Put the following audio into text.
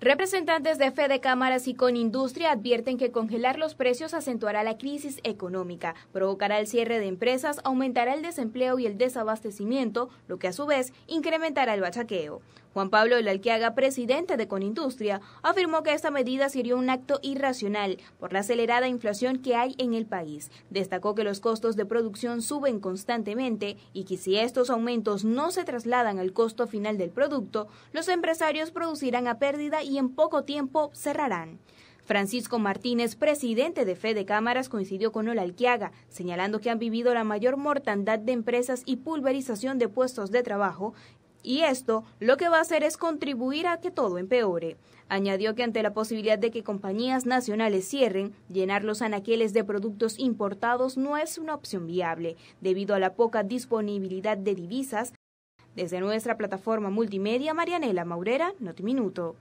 Representantes de Fede Cámaras y con Industria advierten que congelar los precios acentuará la crisis económica, provocará el cierre de empresas, aumentará el desempleo y el desabastecimiento, lo que a su vez incrementará el bachaqueo. Juan Pablo Lalquiaga, presidente de Conindustria, afirmó que esta medida sería un acto irracional por la acelerada inflación que hay en el país. Destacó que los costos de producción suben constantemente y que si estos aumentos no se trasladan al costo final del producto, los empresarios producirán a pérdida y en poco tiempo cerrarán. Francisco Martínez, presidente de Fede Cámaras, coincidió con Olalquiaga, señalando que han vivido la mayor mortandad de empresas y pulverización de puestos de trabajo y esto lo que va a hacer es contribuir a que todo empeore. Añadió que ante la posibilidad de que compañías nacionales cierren, llenar los anaqueles de productos importados no es una opción viable, debido a la poca disponibilidad de divisas. Desde nuestra plataforma multimedia, Marianela Maurera, Notiminuto.